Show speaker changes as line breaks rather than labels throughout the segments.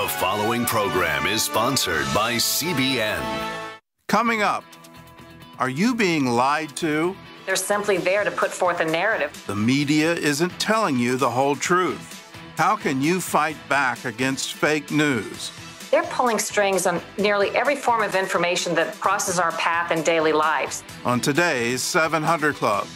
The following program is sponsored by CBN.
Coming up, are you being lied to?
They're simply there to put forth a narrative.
The media isn't telling you the whole truth. How can you fight back against fake news?
They're pulling strings on nearly every form of information that crosses our path in daily lives.
On today's 700 Club.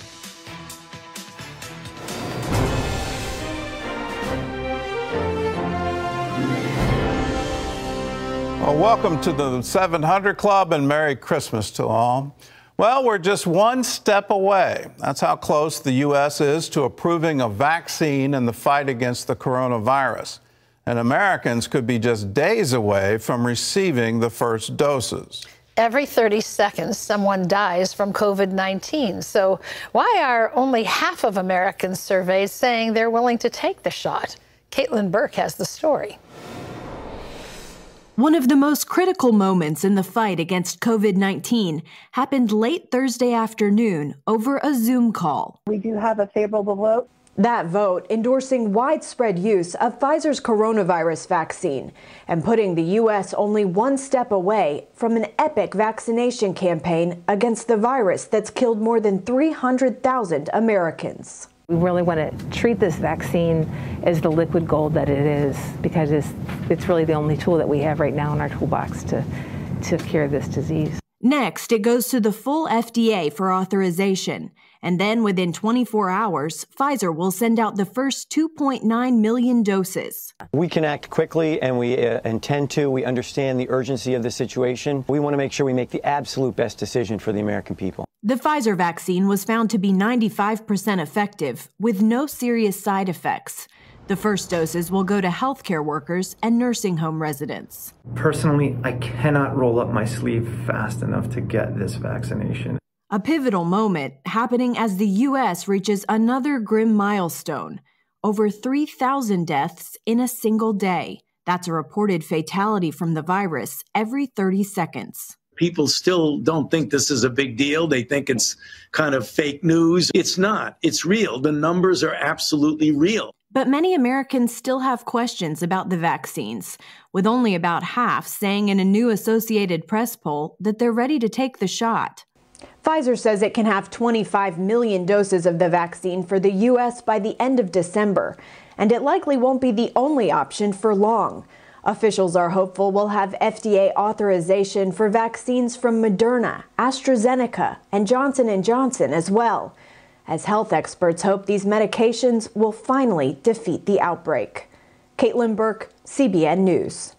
Well, welcome to the 700 Club and Merry Christmas to all. Well, we're just one step away. That's how close the U.S. is to approving a vaccine in the fight against the coronavirus. And Americans could be just days away from receiving the first doses.
Every 30 seconds, someone dies from COVID 19. So, why are only half of Americans surveyed saying they're willing to take the shot? Caitlin Burke has the story.
One of the most critical moments in the fight against COVID 19 happened late Thursday afternoon over a Zoom call.
We do have a favorable vote.
That vote endorsing widespread use of Pfizer's coronavirus vaccine and putting the U.S. only one step away from an epic vaccination campaign against the virus that's killed more than 300,000 Americans.
We really want to treat this vaccine as the liquid gold that it is because it's, it's really the only tool that we have right now in our toolbox to, to cure this disease.
Next, it goes to the full FDA for authorization. And then within 24 hours, Pfizer will send out the first 2.9 million doses.
We can act quickly and we uh, intend to. We understand the urgency of the situation. We want to make sure we make the absolute best decision for the American people.
The Pfizer vaccine was found to be 95% effective with no serious side effects. The first doses will go to healthcare workers and nursing home residents.
Personally, I cannot roll up my sleeve fast enough to get this vaccination.
A pivotal moment happening as the U.S. reaches another grim milestone over 3,000 deaths in a single day. That's a reported fatality from the virus every 30 seconds
people still don't think this is a big deal. They think it's kind of fake news. It's not, it's real. The numbers are absolutely real.
But many Americans still have questions about the vaccines, with only about half saying in a new Associated Press poll that they're ready to take the shot.
Pfizer says it can have 25 million doses of the vaccine for the U.S. by the end of December, and it likely won't be the only option for long. Officials are hopeful we'll have FDA authorization for vaccines from Moderna, AstraZeneca, and Johnson & Johnson as well, as health experts hope these medications will finally defeat the outbreak. Caitlin Burke, CBN News.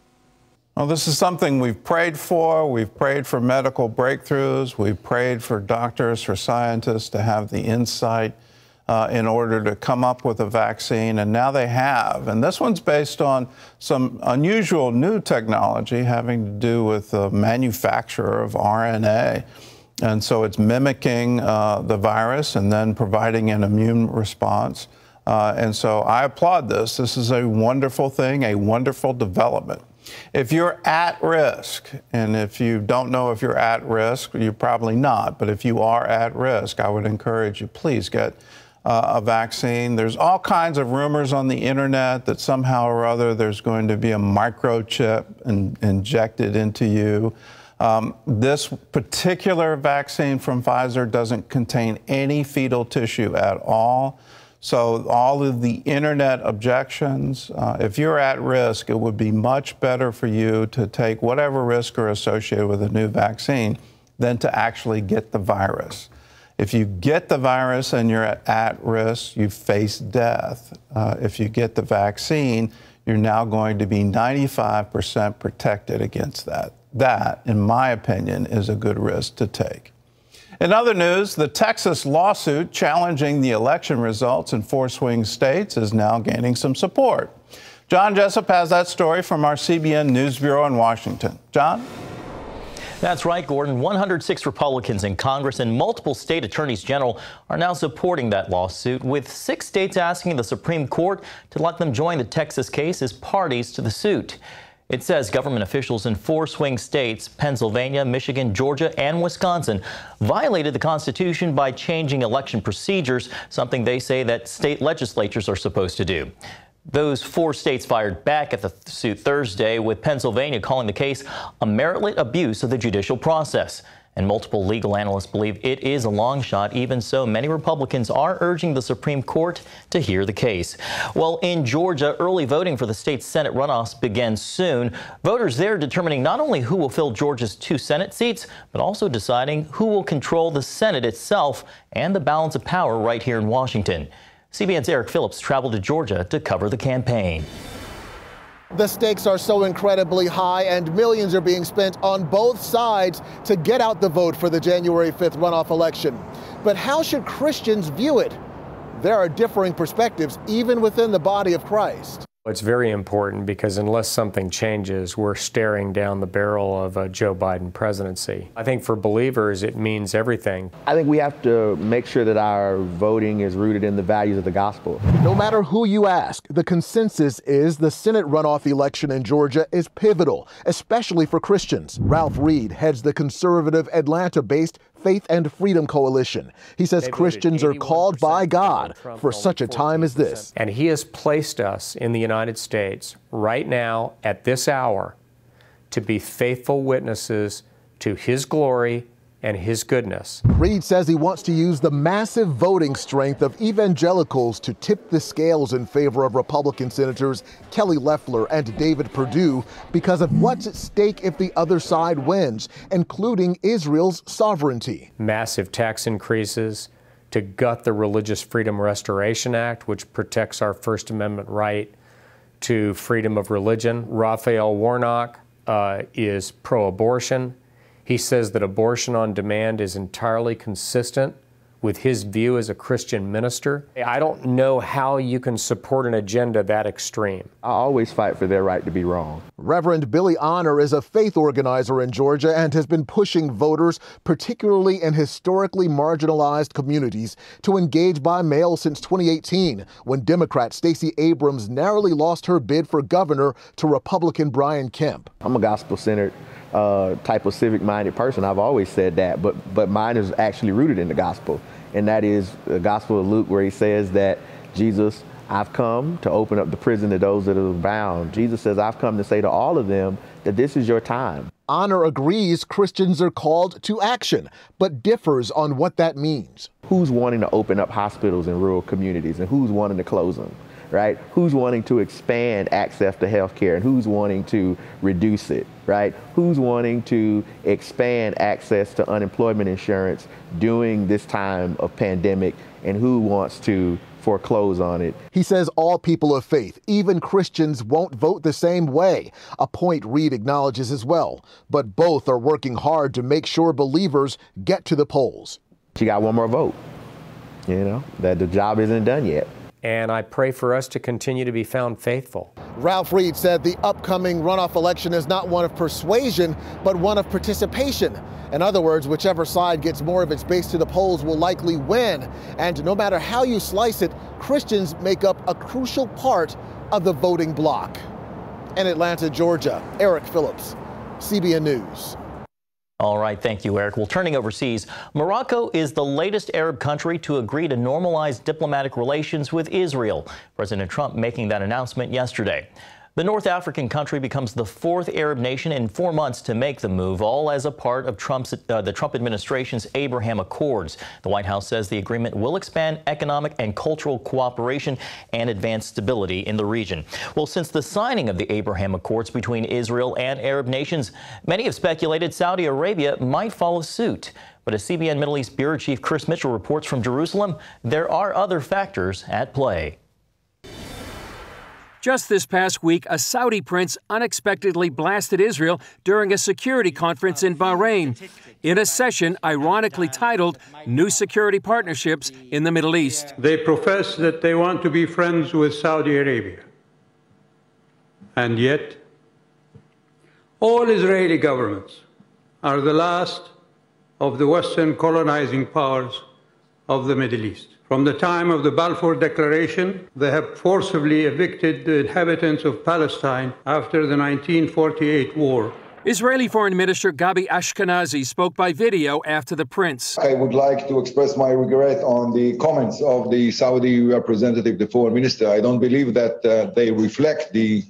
Well, this is something we've prayed for. We've prayed for medical breakthroughs. We've prayed for doctors, for scientists to have the insight uh, in order to come up with a vaccine, and now they have. And this one's based on some unusual new technology having to do with the manufacture of RNA. And so it's mimicking uh, the virus and then providing an immune response. Uh, and so I applaud this. This is a wonderful thing, a wonderful development. If you're at risk, and if you don't know if you're at risk, you're probably not, but if you are at risk, I would encourage you, please get uh, a vaccine. There's all kinds of rumors on the internet that somehow or other there's going to be a microchip in, injected into you. Um, this particular vaccine from Pfizer doesn't contain any fetal tissue at all. So, all of the internet objections, uh, if you're at risk, it would be much better for you to take whatever risk are associated with a new vaccine than to actually get the virus. If you get the virus and you're at, risk, you face death. Uh, if you get the vaccine, you're now going to be 95% protected against that. That, in my opinion, is a good risk to take. In other news, the Texas lawsuit challenging the election results in four swing states is now gaining some support. John Jessup has that story from our CBN News Bureau in Washington. John?
That's right, Gordon. 106 Republicans in Congress and multiple state attorneys general are now supporting that lawsuit, with six states asking the Supreme Court to let them join the Texas case as parties to the suit. It says government officials in four swing states, Pennsylvania, Michigan, Georgia, and Wisconsin, violated the Constitution by changing election procedures, something they say that state legislatures are supposed to do. Those four states fired back at the suit Thursday, with Pennsylvania calling the case a meritless abuse of the judicial process. And multiple legal analysts believe it is a long shot. Even so, many Republicans are urging the Supreme Court to hear the case. Well, in Georgia, early voting for the state's Senate runoffs begins soon. Voters there determining not only who will fill Georgia's two Senate seats, but also deciding who will control the Senate itself and the balance of power right here in Washington. CBN's Eric Phillips traveled to Georgia to cover the campaign.
The stakes are so incredibly high, and millions are being spent on both sides to get out the vote for the January 5th runoff election. But how should Christians view it? There are differing perspectives, even within the body of Christ.
It's very important because unless something changes, we're staring down the barrel of a Joe Biden presidency. I think for believers, it means everything.
I think we have to make sure that our voting is rooted in the values of the gospel.
No matter who you ask, the consensus is the Senate runoff election in Georgia is pivotal, especially for Christians. Ralph Reed heads the conservative Atlanta based Faith and Freedom Coalition. He says Christians are called by God for such a time as this.
And He has placed us in the United States right now, at this hour, to be faithful witnesses to His glory and his goodness.
Reed says he wants to use the massive voting strength of evangelicals to tip the scales in favor of Republican Senators Kelly Loeffler and David Perdue because of what's at stake if the other side wins, including Israel's sovereignty.
Massive tax increases to gut the Religious Freedom Restoration Act, which protects our First Amendment right to freedom of religion. Raphael Warnock uh, is pro abortion. He says that abortion on demand is entirely consistent with his view as a Christian minister. I don't know how you can support an agenda that extreme.
I always fight for their right to be wrong.
Reverend Billy Honor is a faith organizer in Georgia and has been pushing voters, particularly in historically marginalized communities, to engage by mail since 2018, when Democrat Stacey Abrams narrowly lost her bid for governor to Republican Brian Kemp.
I'm a gospel centered uh, type of civic minded person. I've always said that, but but mine is actually rooted in the gospel, and that is the gospel of Luke, where he says that Jesus, I've come to open up the prison to those that are bound. Jesus says, I've come to say to all of them that this is your time.
Honor agrees Christians are called to action, but differs on what that means.
Who's wanting to open up hospitals in rural communities and who's wanting to close them? Right? Who's wanting to expand access to health care and who's wanting to reduce it, right? Who's wanting to expand access to unemployment insurance during this time of pandemic and who wants to foreclose on it.
He says all people of faith, even Christians, won't vote the same way, a point Reed acknowledges as well. But both are working hard to make sure believers get to the polls.
She got one more vote. You know, that the job isn't done yet
and I pray for us to continue to be found faithful.
Ralph Reed said the upcoming runoff election is not one of persuasion, but one of participation. In other words, whichever side gets more of its base to the polls will likely win. And no matter how you slice it, Christians make up a crucial part of the voting bloc. In Atlanta, Georgia, Eric Phillips, CBN News.
All right, thank you, Eric. Well, turning overseas, Morocco is the latest Arab country to agree to normalize diplomatic relations with Israel. President Trump making that announcement yesterday. The North African country becomes the fourth Arab nation in four months to make the move, all as a part of Trump's, uh, the Trump administration's Abraham Accords. The White House says the agreement will expand economic and cultural cooperation and advance stability in the region. Well, since the signing of the Abraham Accords between Israel and Arab nations, many have speculated Saudi Arabia might follow suit. But as CBN Middle East Bureau Chief Chris Mitchell reports from Jerusalem, there are other factors at play.
Just this past week, a Saudi prince unexpectedly blasted Israel during a security conference in Bahrain, in a session ironically titled New Security Partnerships in the Middle East.
They profess that they want to be friends with Saudi Arabia. And yet, all Israeli governments are the last of the Western colonizing powers of the Middle East. From the time of the Balfour Declaration, they have forcibly evicted the inhabitants of Palestine after the 1948 war
Israeli Foreign Minister Gabi Ashkenazi spoke by video after the prince.
I would like to express my regret on the comments of the Saudi representative, the foreign minister. I don't believe that uh, they reflect the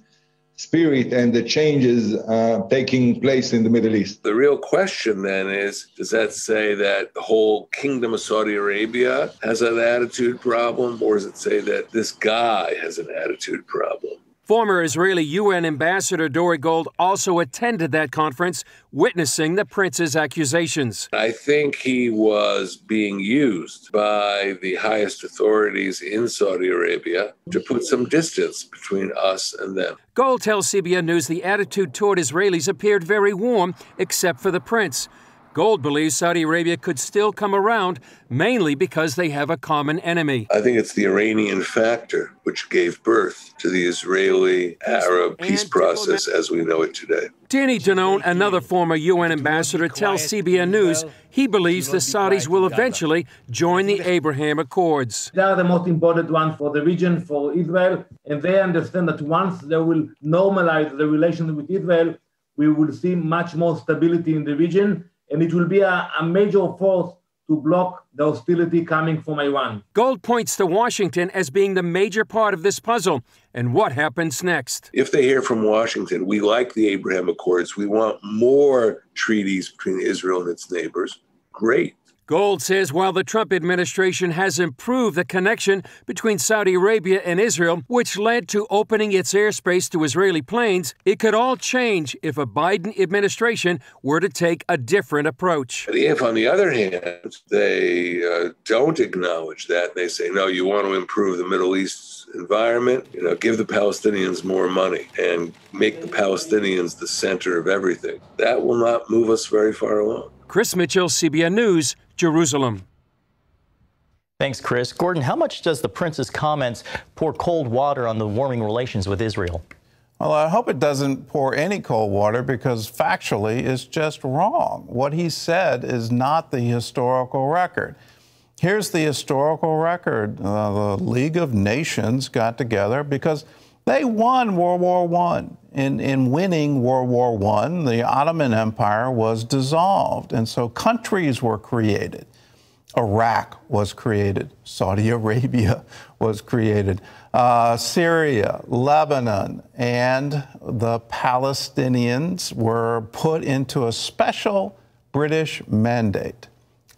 spirit and the changes uh, taking place in the Middle East.
The real question then is does that say that the whole kingdom of Saudi Arabia has an attitude problem, or does it say that this guy has an attitude problem?
Former Israeli UN Ambassador Dore Gold also attended that conference, witnessing the prince's accusations.
I think he was being used by the highest authorities in Saudi Arabia to put some distance between us and them.
Gold tells CBN News the attitude toward Israelis appeared very warm, except for the prince. Gold believes Saudi Arabia could still come around, mainly because they have a common enemy.
I think it's the Iranian factor which gave birth to the Israeli Arab peace process as we know it today.
Danny Danon, another former UN ambassador, tells CBN News he believes the Saudis will eventually join the Abraham Accords.
They are the most important one for the region, for Israel, and they understand that once they will normalize the relations with Israel, we will see much more stability in the region and it will be a, a major force to block the hostility coming from Iran.
Gold points to Washington as being the major part of this puzzle. And what happens next?
If they hear from Washington, we like the Abraham Accords, we want more treaties between Israel and its neighbors, great.
Gold says while the Trump administration has improved the connection between Saudi Arabia and Israel, which led to opening its airspace to Israeli planes, it could all change if a Biden administration were to take a different approach.
If, on the other hand, they uh, don't acknowledge that, they say, no, you want to improve the Middle East environment, you know, give the Palestinians more money and make the Palestinians the center of everything, that will not move us very far along.
Chris Mitchell, CBN News, Jerusalem.
Thanks, Chris. Gordon, how much does the prince's comments pour cold water on the warming relations with Israel?
Well, I hope it doesn't pour any cold water because factually it's just wrong. What he said is not the historical record. Here's the historical record. Uh, the League of Nations got together because they won World War I. In, in winning World War I, the Ottoman Empire was dissolved, and so countries were created. Iraq was created, Saudi Arabia was created, uh, Syria, Lebanon, and the Palestinians were put into a special British mandate.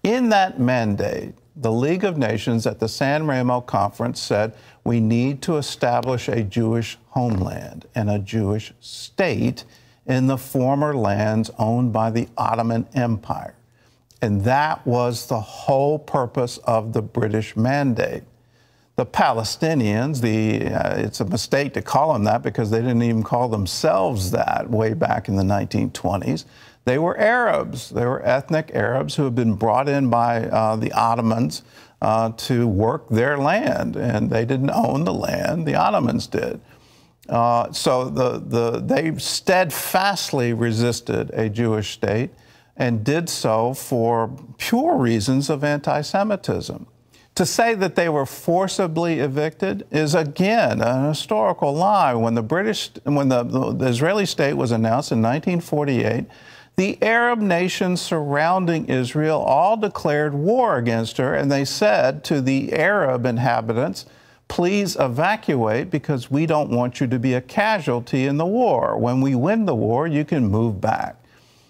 In that mandate, the League of Nations at the San Remo conference said we need to establish a Jewish homeland and a Jewish state in the former lands owned by the Ottoman Empire. And that was the whole purpose of the British mandate. The Palestinians, the, uh, it's a mistake to call them that because they didn't even call themselves that way back in the 1920s. They were Arabs. They were ethnic Arabs who had been brought in by uh, the Ottomans uh, to work their land, and they didn't own the land, the Ottomans did. Uh, so the, the, they steadfastly resisted a Jewish state and did so for pure reasons of anti Semitism. To say that they were forcibly evicted is again an historical lie. When the British, when the, the Israeli state was announced in 1948, the Arab nations surrounding Israel all declared war against her, and they said to the Arab inhabitants, please evacuate because we don't want you to be a casualty in the war. When we win the war, you can move back.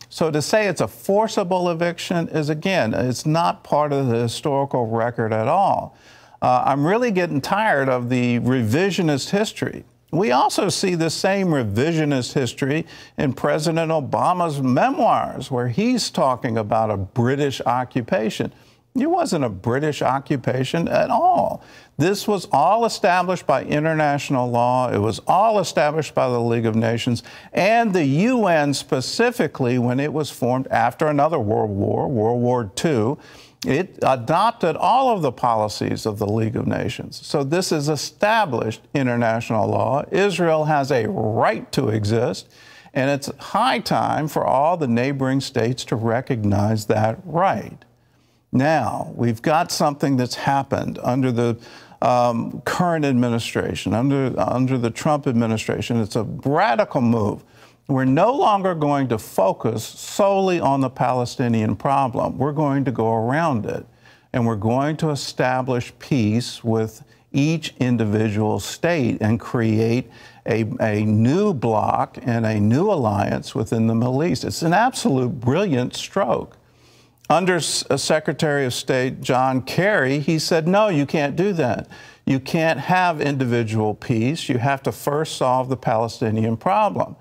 So to say it's a forcible eviction is, again, it's not part of the historical record at all. Uh, I'm really getting tired of the revisionist history. We also see the same revisionist history in President Obama's memoirs, where he's talking about a British occupation. It wasn't a British occupation at all. This was all established by international law. It was all established by the League of Nations and the UN specifically when it was formed after another World War, World War II. It adopted all of the policies of the League of Nations. So this is established international law. Israel has a right to exist, and it's high time for all the neighboring states to recognize that right. Now, we've got something that's happened under the um, current administration, under, under the Trump administration. It's a radical move We're no longer going to focus solely on the Palestinian problem. We're going to go around it. And we're going to establish peace with each individual state and create a, a new bloc and a new alliance within the Middle East. It's an absolute brilliant stroke. Under uh, Secretary of State John Kerry, he said, no, you can't do that. You can't have individual peace. You have to first solve the Palestinian problem.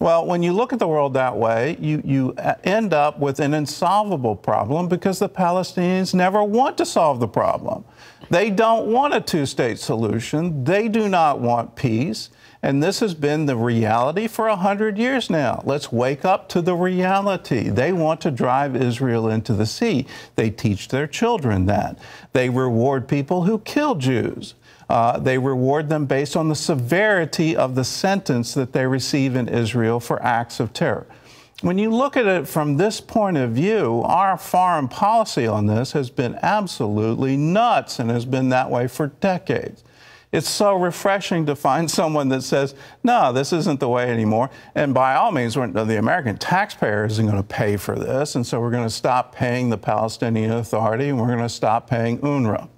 Well, when you look at the world that way, you, you uh, end up with an insolvable problem because the Palestinians never want to solve the problem. They don't want a two state solution. They do not want peace. And this has been the reality for 100 years now. Let's wake up to the reality. They want to drive Israel into the sea. They teach their children that. They reward people who kill Jews. Uh, they reward them based on the severity of the sentence that they receive in Israel for acts of terror. When you look at it from this point of view, our foreign policy on this has been absolutely nuts and has been that way for decades. It's so refreshing to find someone that says, no, this isn't the way anymore. And by all means, the American taxpayer isn't going to pay for this. And so we're going to stop paying the Palestinian Authority and we're going to stop paying UNRWA.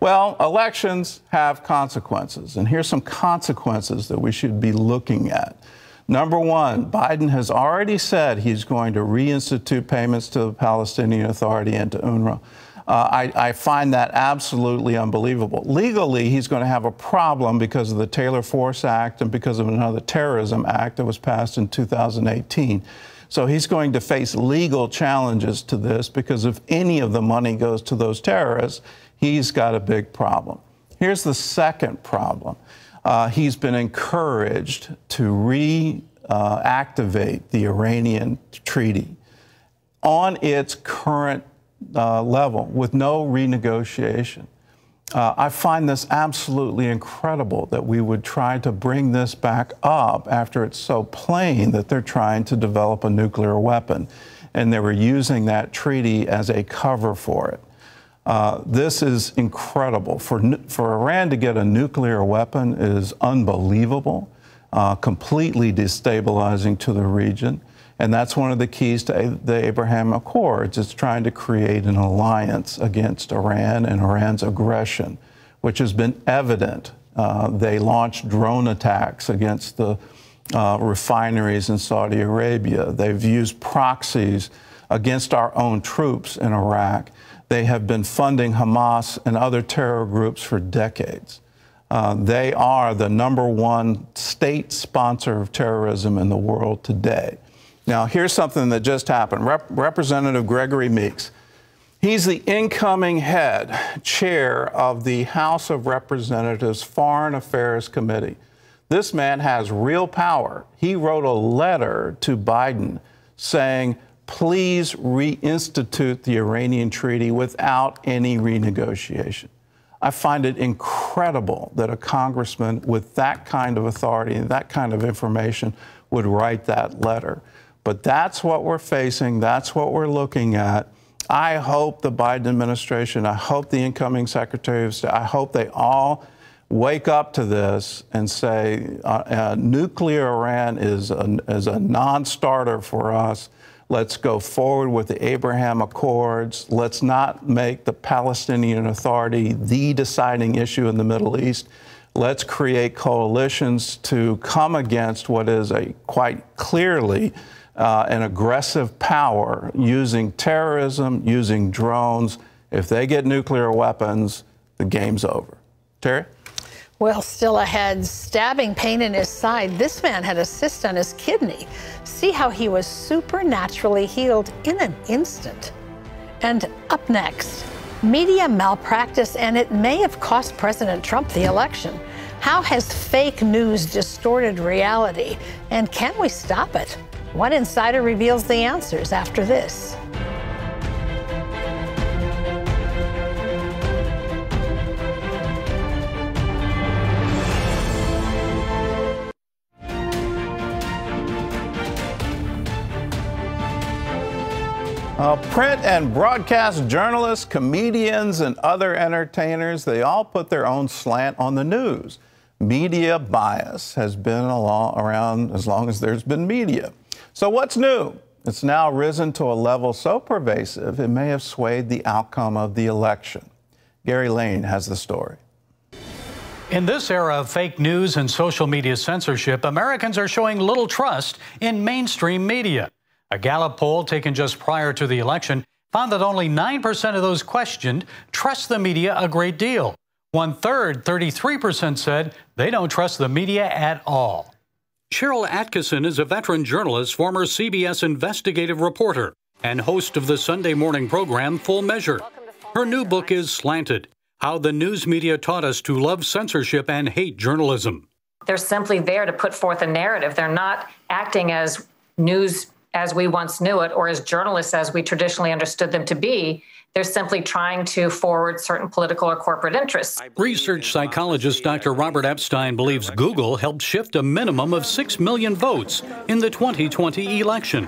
Well, elections have consequences. And here's some consequences that we should be looking at. Number one, Biden has already said he's going to reinstitute payments to the Palestinian Authority and to UNRWA. Uh, I, I, find that absolutely unbelievable. Legally, he's going to have a problem because of the Taylor Force Act and because of another terrorism act that was passed in 2018. So he's going to face legal challenges to this because if any of the money goes to those terrorists, he's got a big problem. Here's the second problem. Uh, he's been encouraged to reactivate uh, the Iranian treaty on its current uh, level with no renegotiation. Uh, I find this absolutely incredible that we would try to bring this back up after it's so plain that they're trying to develop a nuclear weapon and they were using that treaty as a cover for it. Uh, this is incredible. For, for Iran to get a nuclear weapon is unbelievable, uh, completely destabilizing to the region. And that's one of the keys to the Abraham Accords. It's trying to create an alliance against Iran and Iran's aggression, which has been evident. Uh, they launched drone attacks against the uh, refineries in Saudi Arabia. They've used proxies against our own troops in Iraq. They have been funding Hamas and other terror groups for decades. Uh, they are the number one state sponsor of terrorism in the world today. Now, here's something that just happened. Rep Representative Gregory Meeks, he's the incoming head chair of the House of Representatives Foreign Affairs Committee. This man has real power. He wrote a letter to Biden saying, please reinstitute the Iranian treaty without any renegotiation. I find it incredible that a congressman with that kind of authority and that kind of information would write that letter. But that's what we're facing. That's what we're looking at. I hope the Biden administration, I hope the incoming Secretary of State, I hope they all wake up to this and say uh, uh, nuclear Iran is a, is a non starter for us. Let's go forward with the Abraham Accords. Let's not make the Palestinian Authority the deciding issue in the Middle East. Let's create coalitions to come against what is a quite clearly uh, an aggressive power using terrorism, using drones. If they get nuclear weapons, the game's over. Terry?
Well, still ahead, stabbing pain in his side. This man had a cyst on his kidney. See how he was supernaturally healed in an instant. And up next, media malpractice, and it may have cost President Trump the election. How has fake news distorted reality? And can we stop it? One insider reveals the answers after this.
Uh, print and broadcast journalists, comedians, and other entertainers, they all put their own slant on the news. Media bias has been around as long as there's been media. So, what's new? It's now risen to a level so pervasive it may have swayed the outcome of the election. Gary Lane has the story.
In this era of fake news and social media censorship, Americans are showing little trust in mainstream media. A Gallup poll taken just prior to the election found that only 9% of those questioned trust the media a great deal. One third, 33%, said they don't trust the media at all. Sharyl Attkisson is a veteran journalist, former CBS investigative reporter, and host of the Sunday morning program Full Measure. Her new book is Slanted How the News Media Taught Us to Love Censorship and Hate Journalism.
They're simply there to put forth a narrative. They're not acting as news as we once knew it or as journalists as we traditionally understood them to be. They're simply trying to forward certain political or corporate interests.
Research psychologist Dr. Robert Epstein believes Google helped shift a minimum of 6 million votes in the 2020 election.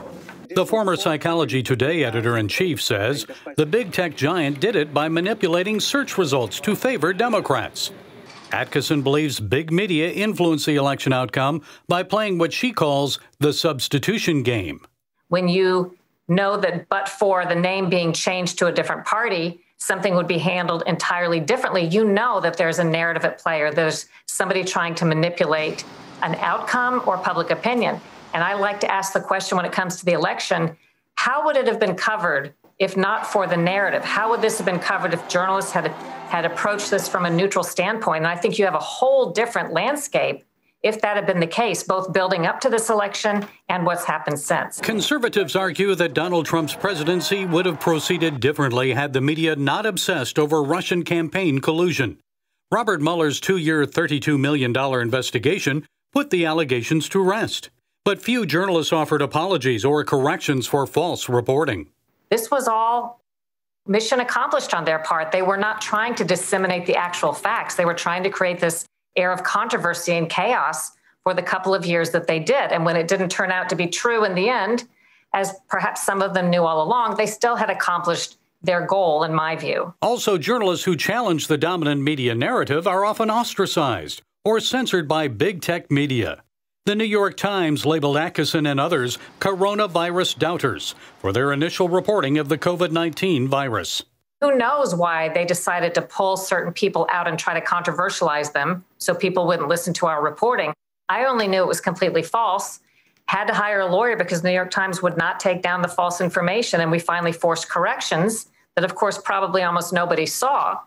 The former Psychology Today editor in chief says the big tech giant did it by manipulating search results to favor Democrats. Attkisson believes big media influenced the election outcome by playing what she calls the substitution game.
When you know that but for the name being changed to a different party, something would be handled entirely differently. You know that there's a narrative at play or there's somebody trying to manipulate an outcome or public opinion. And I like to ask the question when it comes to the election how would it have been covered if not for the narrative? How would this have been covered if journalists had, had approached this from a neutral standpoint? And I think you have a whole different landscape if that had been the case, both building up to this election and what's happened since.
Conservatives argue that Donald Trump's presidency would have proceeded differently had the media not obsessed over Russian campaign collusion. Robert Mueller's two year, $32 million investigation put the allegations to rest. But few journalists offered apologies or corrections for false reporting.
This was all mission accomplished on their part. They were not trying to disseminate the actual facts, they were trying to create this air of controversy and chaos for the couple of years that they did. And when it didn't turn out to be true in the end, as perhaps some of them knew all along, they still had accomplished their goal, in my view.
Also, journalists who challenge the dominant media narrative are often ostracized or censored by big tech media. The New York Times labeled Attkisson and others coronavirus doubters for their initial reporting of the COVID 19 virus.
Who knows why they decided to pull certain people out and try to controversialize them so people wouldn't listen to our reporting? I only knew it was completely false. Had to hire a lawyer because the New York Times would not take down the false information. And we finally forced corrections that, of course, probably almost nobody saw.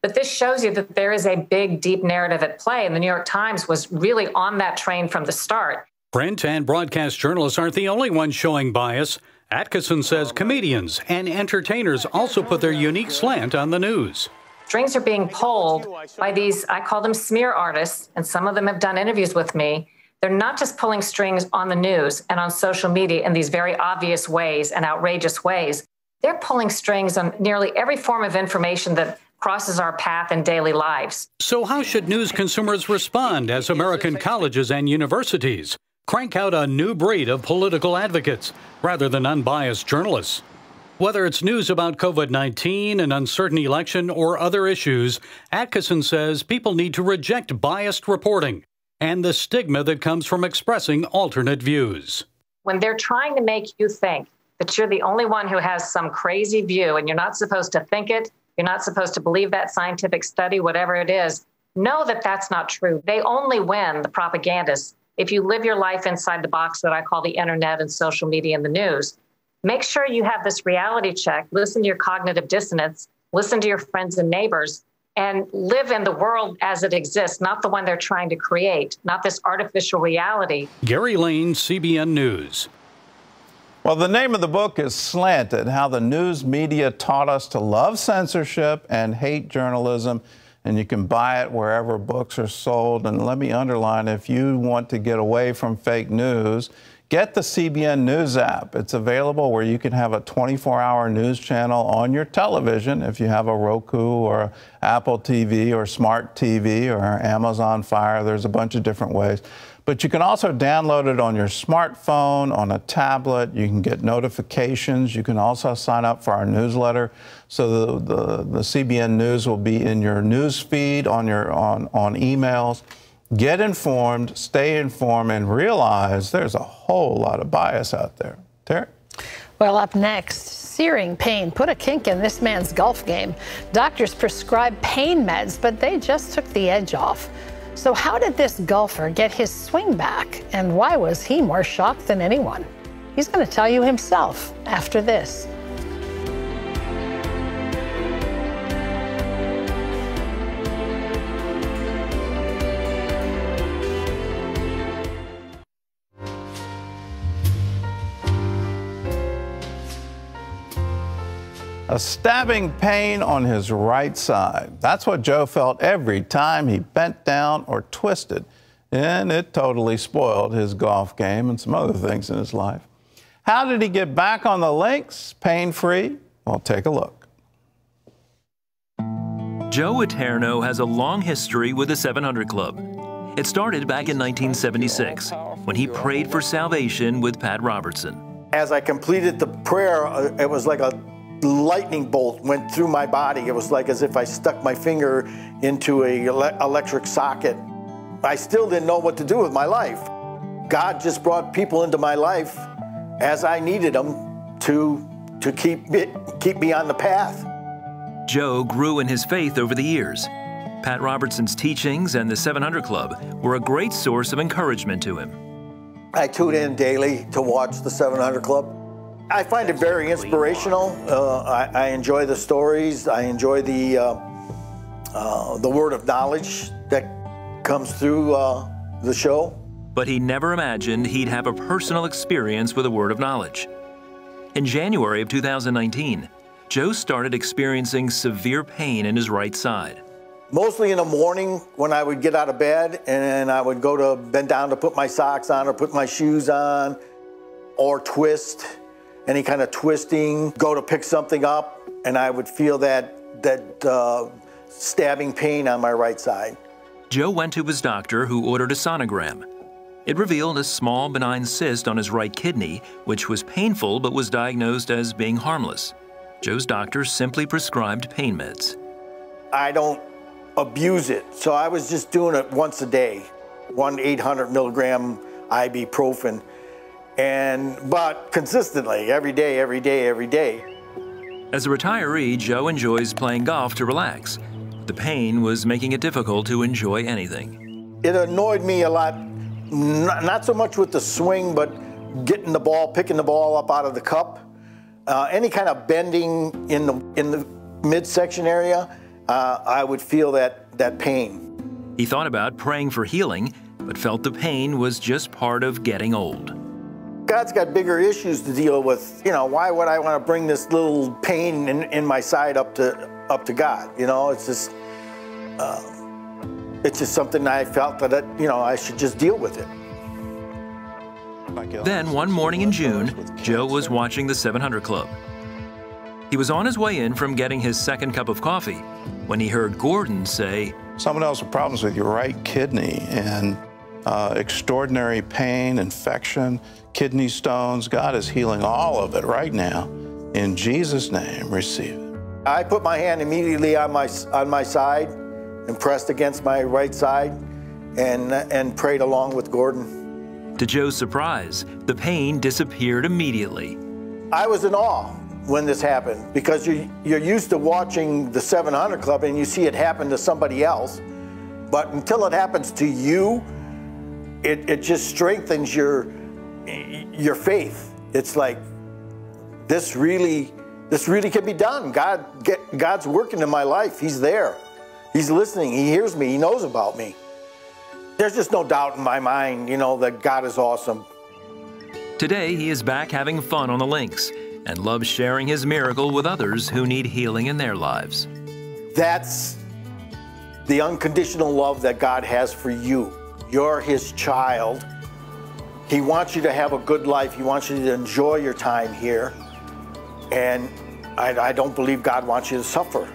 But this shows you that there is a big, deep narrative at play. And the New York Times was really on that train from the start.
Print and broadcast journalists aren't the only ones showing bias. Attkisson says comedians and entertainers also put their unique slant on the news.
Strings are being pulled by these, I call them smear artists, and some of them have done interviews with me. They're not just pulling strings on the news and on social media in these very obvious ways and outrageous ways. They're pulling strings on nearly every form of information that crosses our path in daily lives.
So, how should news consumers respond as American colleges and universities crank out a new breed of political advocates rather than unbiased journalists. Whether it's news about COVID 19, an uncertain election, or other issues, Attkisson says people need to reject biased reporting and the stigma that comes from expressing alternate views.
When they're trying to make you think that you're the only one who has some crazy view and you're not supposed to think it, you're not supposed to believe that scientific study, whatever it is, know that that's not true. They only win, the propagandists, if you live your life inside the box that I call the internet and social media and the news, make sure you have this reality check, listen to your cognitive dissonance, listen to your friends and neighbors, and live in the world as it exists, not the one they're trying to create, not this artificial reality.
Gary Lane, CBN News.
Well, the name of the book is Slanted How the News Media Taught Us to Love Censorship and Hate Journalism and you can buy it wherever books are sold. And let me underline if you want to get away from fake news, get the CBN News app. It's available where you can have a 24 hour news channel on your television if you have a Roku or Apple TV or Smart TV or Amazon Fire. There's a bunch of different ways. But you can also download it on your smartphone, on a tablet. You can get notifications. You can also sign up for our newsletter. So the, the, the CBN News will be in your news feed on, your, on, on emails. Get informed, stay informed, and realize there's a whole lot of bias out there. Terry?
Well, up next, searing pain put a kink in this man's golf game. Doctors prescribed pain meds, but they just took the edge off. So, how did this golfer get his swing back? And why was he more shocked than anyone? He's going to tell you himself after this.
A stabbing pain on his right side. That's what Joe felt every time he bent down or twisted, and it totally spoiled his golf game and some other things in his life. How did he get back on the links pain free? Well, take a look.
Joe Eterno has a long history with the 700 Club. It started back in 1976 when he prayed for salvation with Pat Robertson.
As I completed the prayer, uh, it was like a lightning bolt went through my body. It was like as if I stuck my finger into a electric socket. I still didn't know what to do with my life. God just brought people into my life as I needed them to, to keep, it, keep me on the path.
Joe grew in his faith over the years. Pat Robertson's teachings and the 700 Club were a great source of encouragement to him.
I tune in daily to watch the 700 Club. I find it very inspirational. Uh, I, I, enjoy the stories. I enjoy the uh, uh, the word of knowledge that comes through uh, the show.
But he never imagined he'd have a personal experience with a word of knowledge. In January of 2019, Joe started experiencing severe pain in his right side.
Mostly in the morning when I would get out of bed and I would go to bend down to put my socks on or put my shoes on or twist any kind of twisting, go to pick something up, and I would feel that, that uh, stabbing pain on my right side.
Joe went to his doctor who ordered a sonogram. It revealed a small benign cyst on his right kidney, which was painful but was diagnosed as being harmless. Joe's doctor simply prescribed pain meds.
I don't abuse it, so I was just doing it once a day, one 800 milligram ibuprofen and but consistently every day, every day, every day.
As a retiree, Joe enjoys playing golf to relax. The pain was making it difficult to enjoy anything.
It annoyed me a lot, not, so much with the swing, but getting the ball, picking the ball up out of the cup. Uh, any kind of bending in the in the midsection area, uh, I would feel that that pain.
He thought about praying for healing, but felt the pain was just part of getting old.
God's got bigger issues to deal with. You know, why would I want to bring this little pain in, in my side up to up to God? You know, it's just uh, it's just something I felt that it, you know I should just deal with it.
Then one morning in June, Joe was watching the 700 Club. He was on his way in from getting his second cup of coffee when he heard Gordon say,
Someone else with problems with your right kidney and uh, extraordinary pain, infection, kidney stones. God is healing all of it right now. In Jesus' name, receive it.
I put my hand immediately on my, on my side and pressed against my right side and, and prayed along with Gordon.
To Joe's surprise, the pain disappeared immediately.
I was in awe when this happened because you're, you're used to watching the 700 Club and you see it happen to somebody else. But until it happens to you, it, it just strengthens your, your faith. It's like this really this really can be done. God get, God's working in my life. He's there. He's listening. He hears me. He knows about me. There's just no doubt in my mind, you know, that God is awesome.
Today, he is back having fun on the links and loves sharing his miracle with others who need healing in their lives.
That's the unconditional love that God has for you. You're his child. He wants you to have a good life. He wants you to enjoy your time here. And I, I don't believe God wants you to suffer.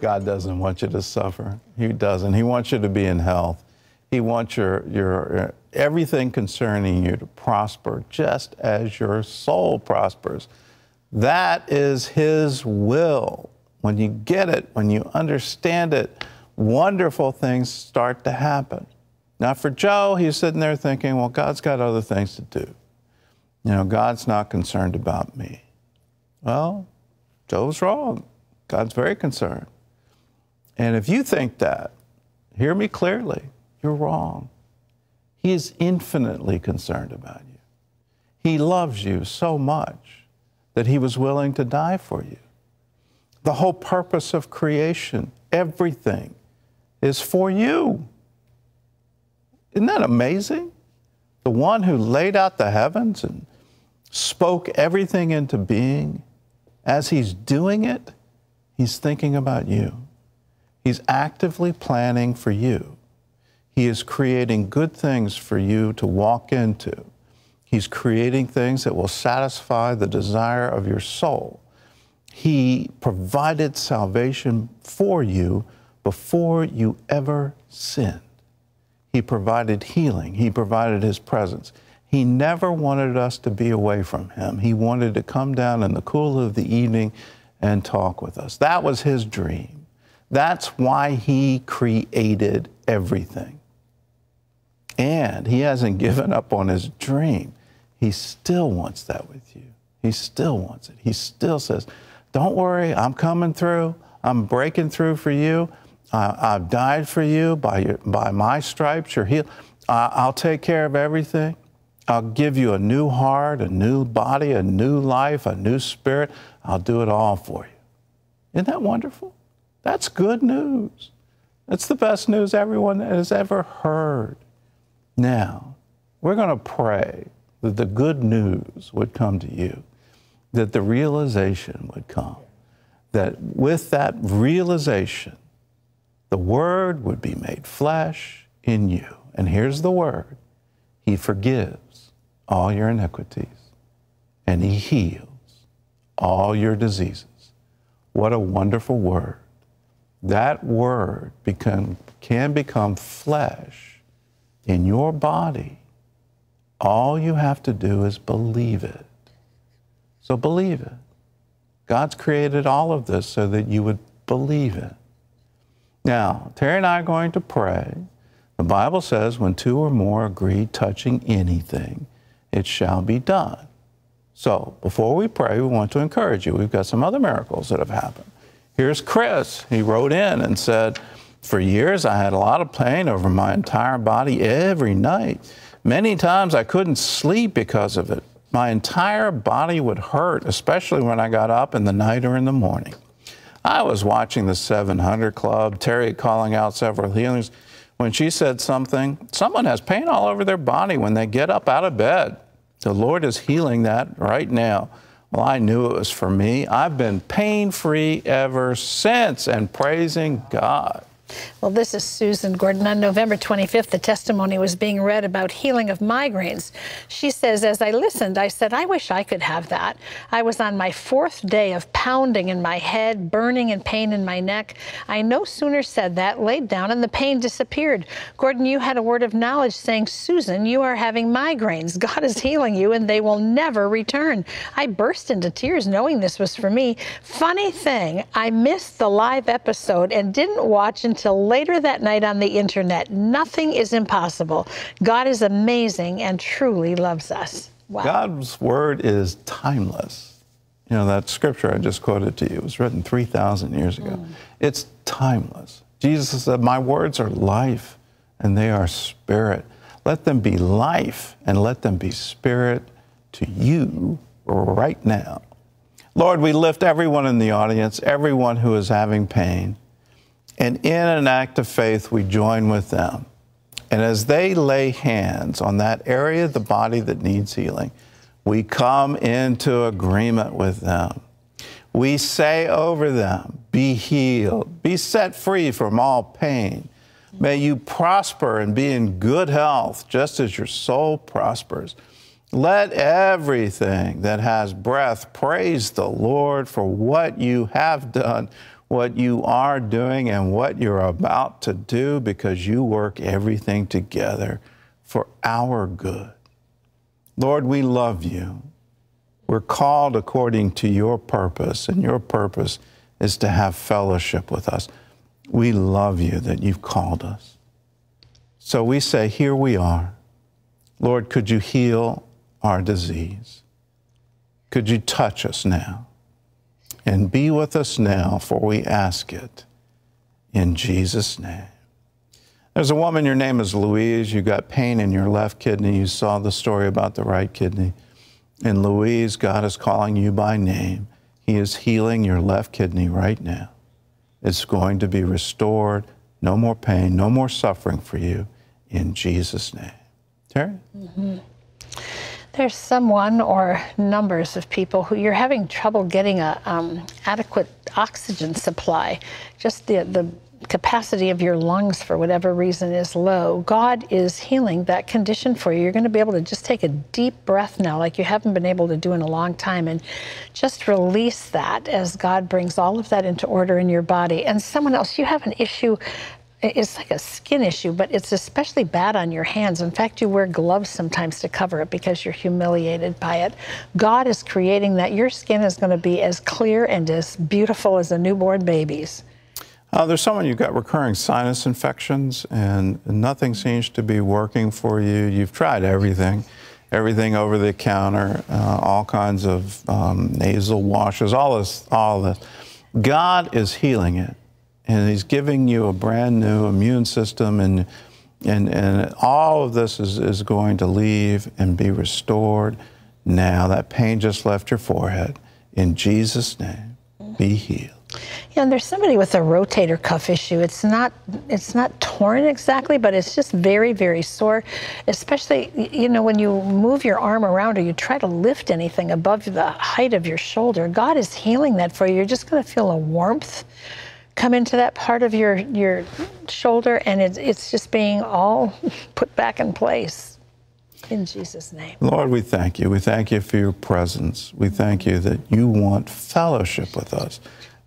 God doesn't want you to suffer. He doesn't. He wants you to be in health. He wants your, your everything concerning you to prosper just as your soul prospers. That is His will. When you get it, when you understand it, wonderful things start to happen. Now, for Joe, he's sitting there thinking, well, God's got other things to do. You know, God's not concerned about me. Well, Joe's wrong. God's very concerned. And if you think that, hear me clearly, you're wrong. He is infinitely concerned about you. He loves you so much that he was willing to die for you. The whole purpose of creation, everything, is for you. Isn't that amazing? The one who laid out the heavens and spoke everything into being, as he's doing it, he's thinking about you. He's actively planning for you. He is creating good things for you to walk into. He's creating things that will satisfy the desire of your soul. He provided salvation for you before you ever sinned. He provided healing. He provided His presence. He never wanted us to be away from Him. He wanted to come down in the cool of the evening and talk with us. That was His dream. That's why He created everything. And He hasn't given up on His dream. He still wants that with you. He still wants it. He still says, Don't worry, I'm coming through. I'm breaking through for you. Uh, I've died for you by, your, by my stripes. You're healed. Uh, I'll take care of everything. I'll give you a new heart, a new body, a new life, a new spirit. I'll do it all for you. Isn't that wonderful? That's good news. That's the best news everyone has ever heard. Now, we're going to pray that the good news would come to you, that the realization would come, that with that realization, the Word would be made flesh in you. And here's the Word He forgives all your iniquities, and He heals all your diseases. What a wonderful Word. That Word become, can become flesh in your body. All you have to do is believe it. So believe it. God's created all of this so that you would believe it. Now, Terry and I are going to pray. The Bible says, when two or more agree touching anything, it shall be done. So, before we pray, we want to encourage you. We've got some other miracles that have happened. Here's Chris. He wrote in and said, For years I had a lot of pain over my entire body every night. Many times I couldn't sleep because of it. My entire body would hurt, especially when I got up in the night or in the morning. I was watching the 700 Club, Terry calling out several healings. When she said something, someone has pain all over their body when they get up out of bed. The Lord is healing that right now. Well, I knew it was for me. I've been pain free ever since and praising God.
Well, this is Susan Gordon. On November 25th, the testimony was being read about healing of migraines. She says, As I listened, I said, I wish I could have that. I was on my fourth day of pounding in my head, burning and pain in my neck. I no sooner said that, laid down, and the pain disappeared. Gordon, you had a word of knowledge saying, Susan, you are having migraines. God is healing you, and they will never return. I burst into tears knowing this was for me. Funny thing, I missed the live episode and didn't watch until until later that night on the internet. Nothing is impossible. God is amazing and truly loves us.
Wow. God's word is timeless. You know, that scripture I just quoted to you was written 3,000 years ago. Mm. It's timeless. Jesus said, My words are life and they are spirit. Let them be life and let them be spirit to you right now. Lord, we lift everyone in the audience, everyone who is having pain. And in an act of faith, we join with them. And as they lay hands on that area of the body that needs healing, we come into agreement with them. We say over them, Be healed, be set free from all pain. May you prosper and be in good health, just as your soul prospers. Let everything that has breath praise the Lord for what you have done what you are doing and what you're about to do because you work everything together for our good. Lord, we love you. We're called according to your purpose, and your purpose is to have fellowship with us. We love you that you've called us. So we say, Here we are. Lord, could you heal our disease? Could you touch us now? And be with us now, for we ask it in Jesus' name. There's a woman, your name is Louise. You got pain in your left kidney. You saw the story about the right kidney. And Louise, God is calling you by name. He is healing your left kidney right now. It's going to be restored. No more pain, no more suffering for you in Jesus' name. Terry?
Mm-hmm. There's someone or numbers of people who you're having trouble getting a um, adequate oxygen supply. Just the, the capacity of your lungs, for whatever reason, is low, God is healing that condition for you. You're going to be able to just take a deep breath now, like you haven't been able to do in a long time, and just release that as God brings all of that into order in your body. And someone else, you have an issue it's like a skin issue, but it's especially bad on your hands. In fact, you wear gloves sometimes to cover it because you're humiliated by it. God is creating that. Your skin is going to be as clear and as beautiful as a newborn baby's.
Uh, there's someone you've got recurring sinus infections and nothing seems to be working for you. You've tried everything, everything over the counter, uh, all kinds of um, nasal washes, all this, all this. God is healing it, and He's giving you a brand new immune system, and and and all of this is is going to leave and be restored. Now that pain just left your forehead. In Jesus' name, be healed.
Yeah, and there's somebody with a rotator cuff issue. It's not it's not torn exactly, but it's just very very sore. Especially you know when you move your arm around or you try to lift anything above the height of your shoulder. God is healing that for you. You're just going to feel a warmth come into that part of your your shoulder, and it's it's just being all put back in place. In Jesus' name.
Lord, we thank you. We thank you for your presence. We thank you that you want fellowship with us.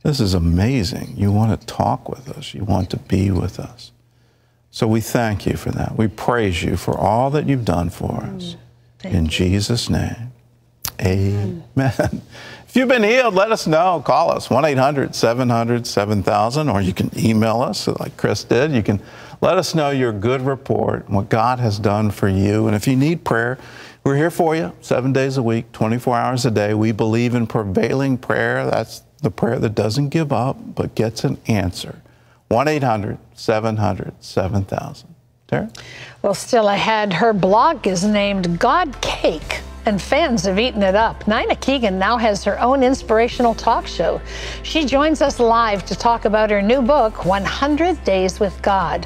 This is amazing. You want to talk with us, you want to be with us. So we thank you for that. We praise you for all that you've done for us. Mm, In you. Jesus' name, amen. Mm. If you've been healed, let us know. Call us 1 800 700 7000, or you can email us like Chris did. You can let us know your good report, what God has done for you. And if you need prayer, we're here for you seven days a week, 24 hours a day. We believe in prevailing prayer. That's the prayer that doesn't give up but gets an answer. 1 800 700 7000. Terry?
Well, still ahead, her blog is named God Cake, and fans have eaten it up. Nina Keegan now has her own inspirational talk show. She joins us live to talk about her new book, 100 Days with God.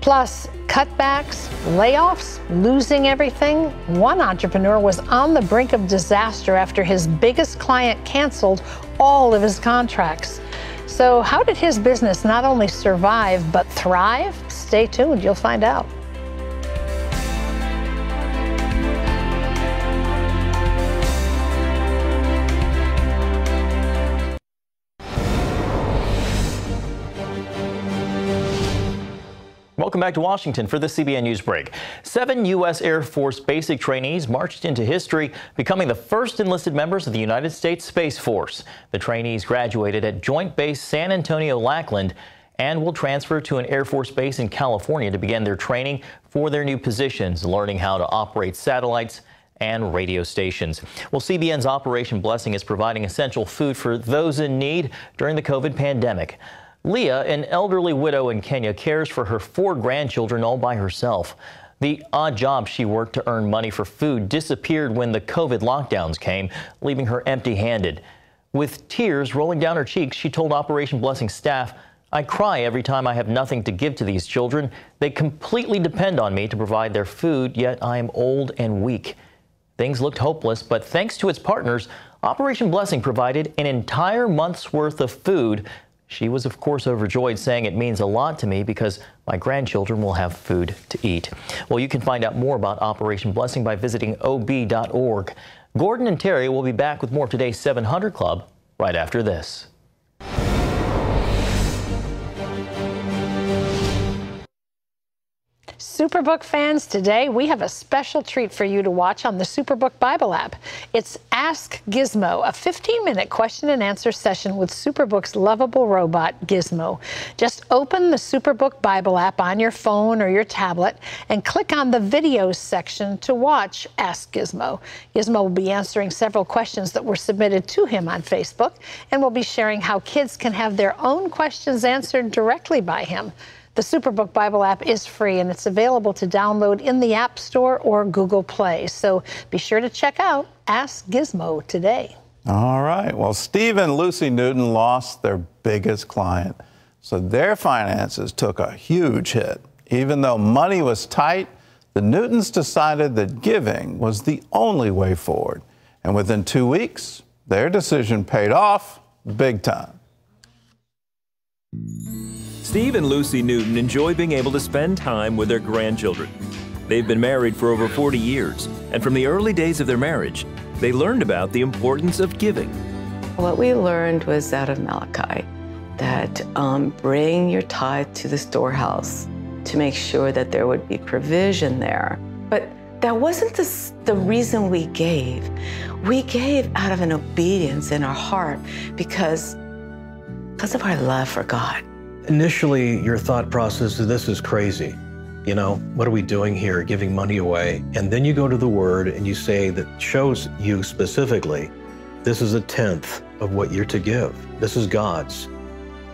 Plus, cutbacks, layoffs, losing everything. One entrepreneur was on the brink of disaster after his biggest client canceled all of his contracts. So, how did his business not only survive but thrive? Stay tuned, you'll find out.
Welcome back to Washington for the CBN News Break. Seven U.S. Air Force basic trainees marched into history, becoming the first enlisted members of the United States Space Force. The trainees graduated at Joint Base San Antonio Lackland and will transfer to an Air Force base in California to begin their training for their new positions, learning how to operate satellites and radio stations. Well, CBN's Operation Blessing is providing essential food for those in need during the COVID pandemic. Leah, an elderly widow in Kenya, cares for her four grandchildren all by herself. The odd job she worked to earn money for food disappeared when the COVID lockdowns came, leaving her empty handed. With tears rolling down her cheeks, she told Operation Blessing staff, I cry every time I have nothing to give to these children. They completely depend on me to provide their food, yet I am old and weak. Things looked hopeless, but thanks to its partners, Operation Blessing provided an entire month's worth of food she was, of course, overjoyed, saying it means a lot to me because my grandchildren will have food to eat. Well, you can find out more about Operation Blessing by visiting ob.org. Gordon and Terry will be back with more of today's 700 Club right after this.
Superbook fans, today we have a special treat for you to watch on the Superbook Bible app. It's Ask Gizmo, a 15 minute question and answer session with Superbook's lovable robot, Gizmo. Just open the Superbook Bible app on your phone or your tablet and click on the videos section to watch Ask Gizmo. Gizmo will be answering several questions that were submitted to him on Facebook and will be sharing how kids can have their own questions answered directly by him. The Superbook Bible app is free and it's available to download in the App Store or Google Play. So be sure to check out Ask Gizmo today.
All right. Well, Steve and Lucy Newton lost their biggest client. So their finances took a huge hit. Even though money was tight, the Newtons decided that giving was the only way forward. And within two weeks, their decision paid off big time.
Steve and Lucy Newton enjoy being able to spend time with their grandchildren. They've been married for over 40 years, and from the early days of their marriage, they learned about the importance of giving.
What we learned was out of Malachi that um, bring your tithe to the storehouse to make sure that there would be provision there. But that wasn't the, the reason we gave. We gave out of an obedience in our heart because, because of our love for God.
Initially, your thought process is this is crazy. You know, what are we doing here, giving money away? And then you go to the word and you say that shows you specifically this is a tenth of what you're to give. This is God's.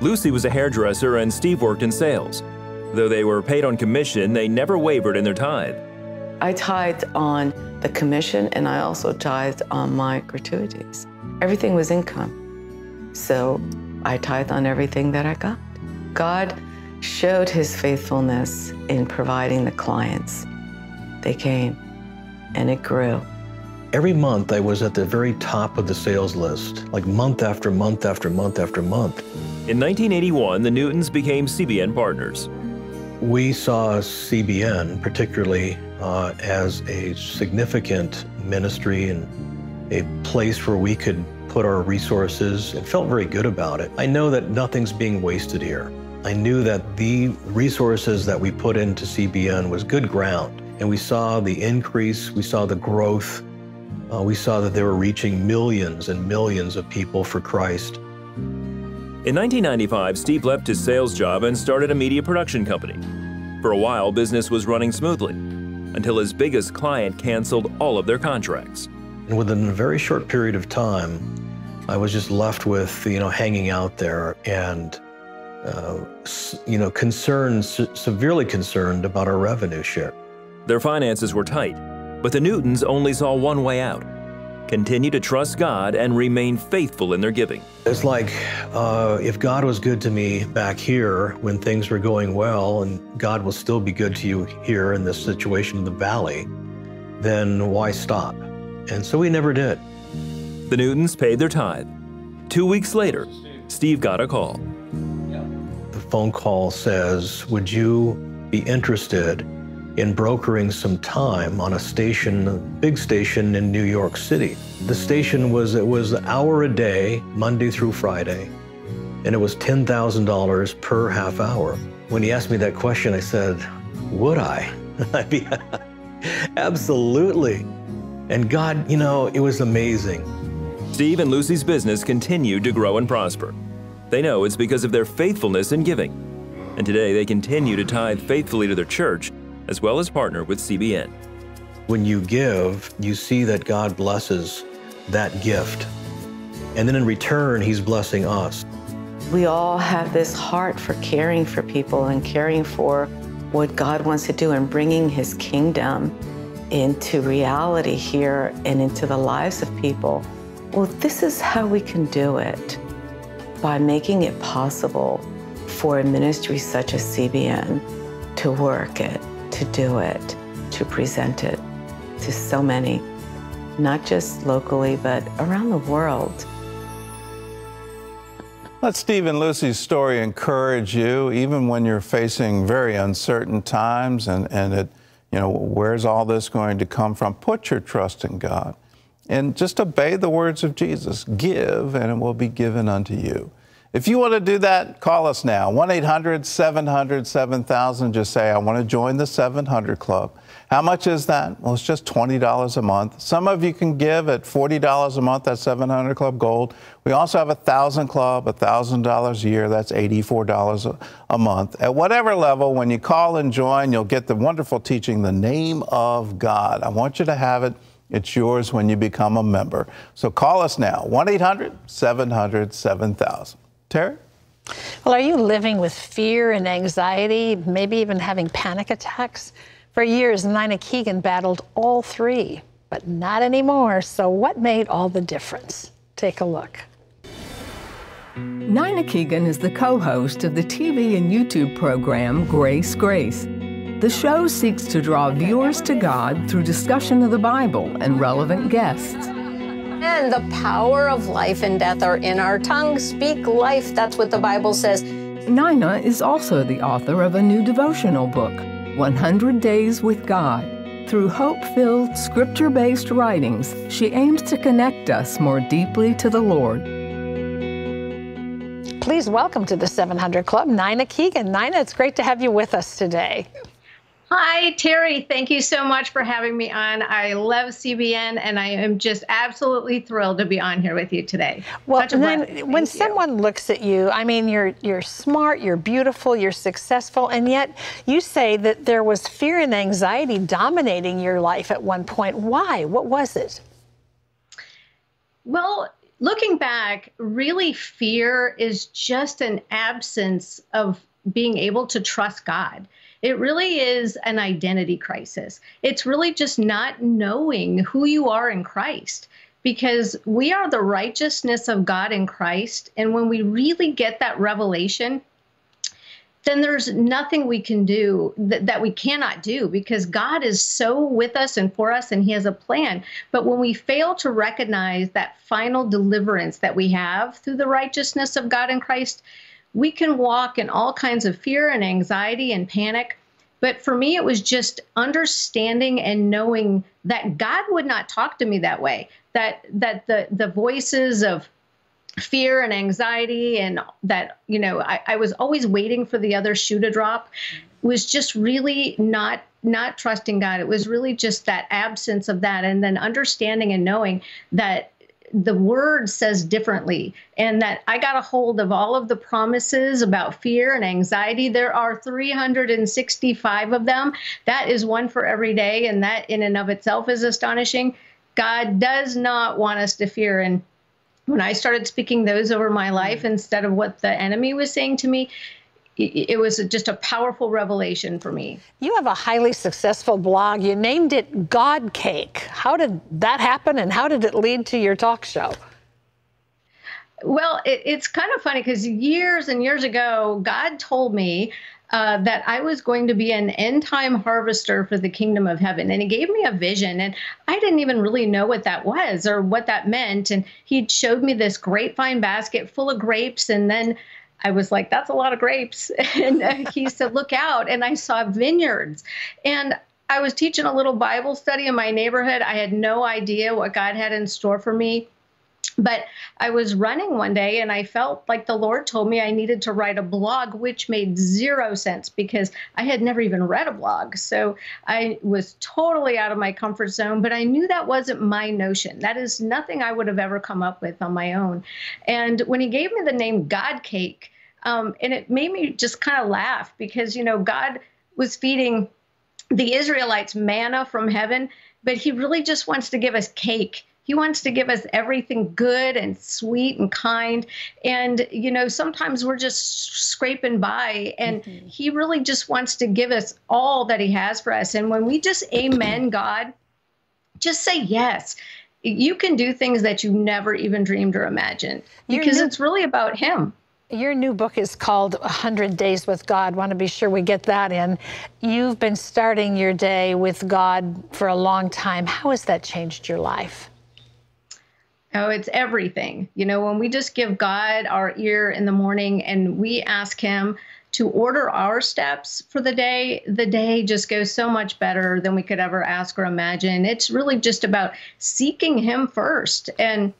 Lucy was a hairdresser and Steve worked in sales. Though they were paid on commission, they never wavered in their tithe.
I tithed on the commission and I also tithed on my gratuities. Everything was income. So I tithed on everything that I got. God showed his faithfulness in providing the clients. They came and it grew.
Every month I was at the very top of the sales list, like month after month after month after month.
In 1981, the Newtons became CBN partners.
We saw CBN particularly uh, as a significant ministry and a place where we could put our resources and felt very good about it. I know that nothing's being wasted here. I knew that the resources that we put into CBN was good ground. And we saw the increase, we saw the growth, uh, we saw that they were reaching millions and millions of people for Christ.
In 1995, Steve left his sales job and started a media production company. For a while, business was running smoothly until his biggest client canceled all of their contracts.
And within a very short period of time, I was just left with, you know, hanging out there and, uh, you know, concerned, severely concerned about our revenue share.
Their finances were tight, but the Newtons only saw one way out continue to trust God and remain faithful in their giving.
It's like uh, if God was good to me back here when things were going well, and God will still be good to you here in this situation in the valley, then why stop? And so we never did.
The Newtons paid their tithe. Two weeks later, Steve got a call.
Phone call says, Would you be interested in brokering some time on a station, a big station in New York City. The station was it was an hour a day, Monday through Friday, and it was ten thousand dollars per half hour. When he asked me that question, I said, "Would I?" I mean, absolutely. And God, you know, it was amazing.
Steve and Lucy's business continued to grow and prosper. They know it's because of their faithfulness in giving. And today they continue to tithe faithfully to their church as well as partner with CBN.
When you give, you see that God blesses that gift. And then in return, He's blessing us.
We all have this heart for caring for people and caring for what God wants to do and bringing His kingdom into reality here and into the lives of people. Well, this is how we can do it by making it possible for a ministry such as CBN to work it to do it, to present it to so many, not just locally, but around the world.
Let Steve and Lucy's story encourage you, even when you're facing very uncertain times and, and it, you know, where's all this going to come from? Put your trust in God and just obey the words of Jesus. Give, and it will be given unto you. If you want to do that, call us now 1 800 700 7000. Just say, I want to join the 700 Club. How much is that? Well, it's just $20 a month. Some of you can give at $40 a month, that's 700 Club Gold. We also have a 1000 Club, $1,000 a year, that's $84 a month. At whatever level, when you call and join, you'll get the wonderful teaching, The Name of God. I want you to have it. It's yours when you become a member. So call us now, 1 800 700 7000. Terry?
Well, are you living with fear and anxiety, maybe even having panic attacks? For years, Nina Keegan battled all three, but not anymore. So, what made all the difference? Take a look.
Nina Keegan is the co host of the TV and YouTube program Grace Grace. The show seeks to draw viewers to God through discussion of the Bible and relevant guests.
And the power of life and death are in our tongue. Speak life, that's what the Bible says.
Nina is also the author of a new devotional book, 100 Days with God. Through hope filled, scripture based writings, she aims to connect us more deeply to the Lord.
Please welcome to the 700 Club, Nina Keegan. Nina, it's great to have you with us today.
Hi, Terry. Thank you so much for having me on. I love CBN, and I am just absolutely thrilled to be on here with you today.
Well, then, when someone looks at you, I mean, you're you're smart, you're beautiful, you're successful, and yet you say that there was fear and anxiety dominating your life at one point. Why? What was it?
Well, looking back, really, fear is just an absence of being able to trust God. It really is an identity crisis. It's really just not knowing who you are in Christ because we are the righteousness of God in Christ. And when we really get that revelation, then there's nothing we can do that, that we cannot do because God is so with us and for us and He has a plan. But when we fail to recognize that final deliverance that we have through the righteousness of God in Christ, we can walk in all kinds of fear and anxiety and panic. But for me, it was just understanding and knowing that God would not talk to me that way. That that the the voices of fear and anxiety and that you know I, I was always waiting for the other shoe to drop was just really not not trusting God. It was really just that absence of that, and then understanding and knowing that the word says differently and that I got a hold of all of the promises about fear and anxiety. There are 365 of them. That is one for every day. And that in and of itself is astonishing. God does not want us to fear. And when I started speaking those over my life mm. instead of what the enemy was saying to me, it was just a powerful revelation for me.
You have a highly successful blog. You named it God Cake. How did that happen and how did it lead to your talk show?
Well, it, it's kind of funny because years and years ago, God told me uh, that I was going to be an end time harvester for the kingdom of heaven. And he gave me a vision, and I didn't even really know what that was or what that meant. And he showed me this grapevine basket full of grapes, and then I was like, that's a lot of grapes. And uh, he said, look out. And I saw vineyards. And I was teaching a little Bible study in my neighborhood. I had no idea what God had in store for me. But I was running one day and I felt like the Lord told me I needed to write a blog, which made zero sense because I had never even read a blog. So I was totally out of my comfort zone, but I knew that wasn't my notion. That is nothing I would have ever come up with on my own. And when he gave me the name God Cake, um, and it made me just kind of laugh because, you know, God was feeding the Israelites manna from heaven, but he really just wants to give us cake he wants to give us everything good and sweet and kind. And, you know, sometimes we're just scraping by, and mm-hmm. He really just wants to give us all that He has for us. And when we just amen God, just say yes. You can do things that you never even dreamed or imagined because new, it's really about Him.
Your new book is called 100 Days with God. Want to be sure we get that in. You've been starting your day with God for a long time. How has that changed your life?
Oh, it's everything. You know, when we just give God our ear in the morning and we ask Him to order our steps for the day, the day just goes so much better than we could ever ask or imagine. It's really just about seeking Him first and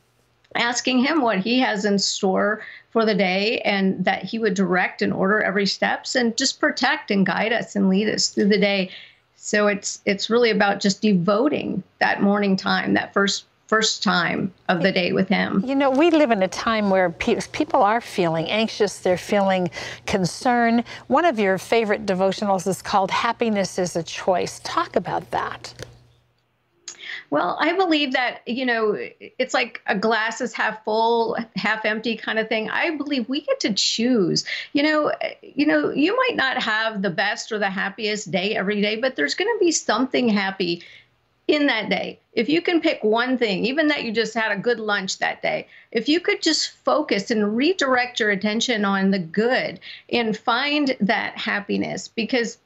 asking Him what He has in store for the day and that he would direct and order every steps and just protect and guide us and lead us through the day so it's it's really about just devoting that morning time that first first time of the day with him.
You know, we live in a time where pe people are feeling anxious, they're feeling concern. One of your favorite devotionals is called Happiness is a Choice. Talk about that.
Well, I believe that, you know, it's like a glass is half full, half empty kind of thing. I believe we get to choose. You know, you know, you might not have the best or the happiest day every day, but there's going to be something happy in that day. If you can pick one thing, even that you just had a good lunch that day, if you could just focus and redirect your attention on the good and find that happiness because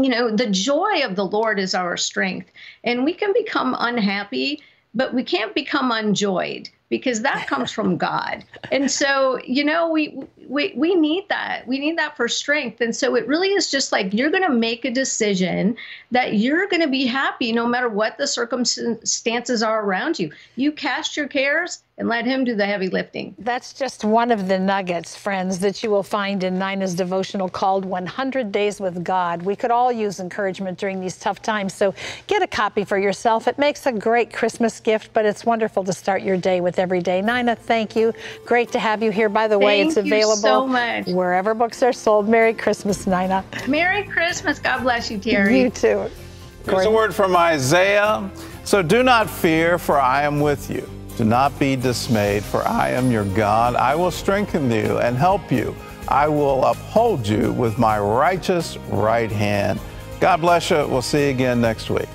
you know, the joy of the Lord is our strength. And we can become unhappy, but we can't become unjoyed because that comes from God. And so, you know, we we we need that. We need that for strength. And so it really is just like you're going to make a decision that you're going to be happy no matter what the circumstances are around you. You cast your cares and let him do the heavy lifting.
That's just one of the nuggets, friends, that you will find in Nina's devotional called 100 Days with God. We could all use encouragement during these tough times, so get a copy for yourself. It makes a great Christmas gift, but it's wonderful to start your day with every day. Nina, thank you. Great to have you here. By the way, it's available
so much.
wherever books are sold. Merry Christmas, Nina.
Merry Christmas. God bless you, Terry.
You too.
Here's a word from Isaiah. So do not fear, for I am with you. Do not be dismayed, for I am your God. I will strengthen you and help you. I will uphold you with my righteous right hand. God bless you. We'll see you again next week.